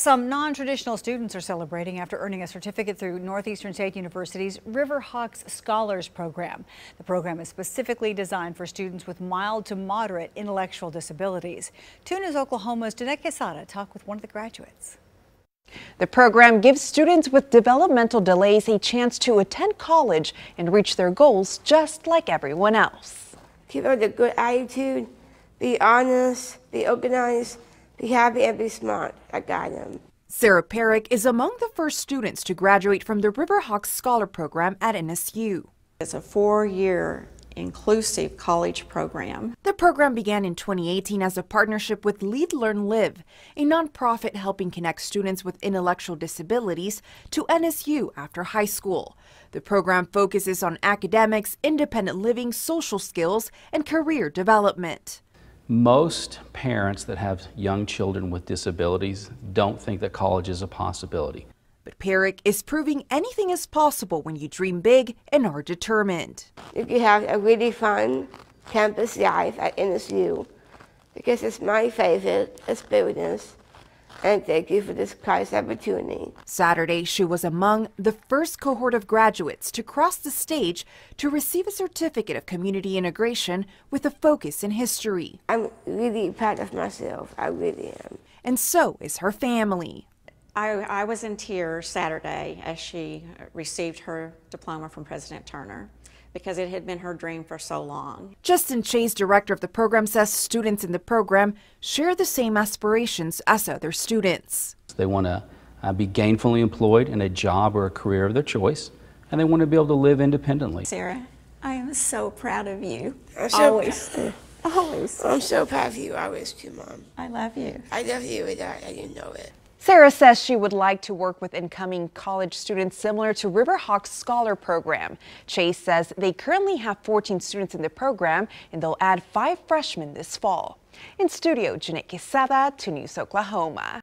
Some non-traditional students are celebrating after earning a certificate through Northeastern State University's Riverhawks Scholars Program. The program is specifically designed for students with mild to moderate intellectual disabilities. 2 News Oklahoma's Danette Quesada talked with one of the graduates. The program gives students with developmental delays a chance to attend college and reach their goals just like everyone else. Keep up the good attitude, be honest, be organized, be happy and be smart. I got him. Sarah Perrick is among the first students to graduate from the Riverhawks Scholar Program at NSU. It's a four-year inclusive college program. The program began in 2018 as a partnership with Lead Learn Live, a nonprofit helping connect students with intellectual disabilities to NSU after high school. The program focuses on academics, independent living, social skills, and career development. Most parents that have young children with disabilities don't think that college is a possibility. But Perrick is proving anything is possible when you dream big and are determined. If you can have a really fun campus life at NSU because it's my favorite experience and thank you for this prize opportunity. Saturday, she was among the first cohort of graduates to cross the stage to receive a certificate of community integration with a focus in history. I'm really proud of myself. I really am. And so is her family. I, I was in tears Saturday as she received her diploma from President Turner because it had been her dream for so long. Justin Chase, director of the program, says students in the program share the same aspirations as other students. They want to uh, be gainfully employed in a job or a career of their choice, and they want to be able to live independently. Sarah, I am so proud of you. I'm so always. Always. I'm so proud of you. I Always too, Mom. I love you. I love you without I didn't know it. Sarah says she would like to work with incoming college students similar to Riverhawks Scholar Program. Chase says they currently have 14 students in the program and they'll add five freshmen this fall. In studio, Jeanette Quesada, 2 News Oklahoma.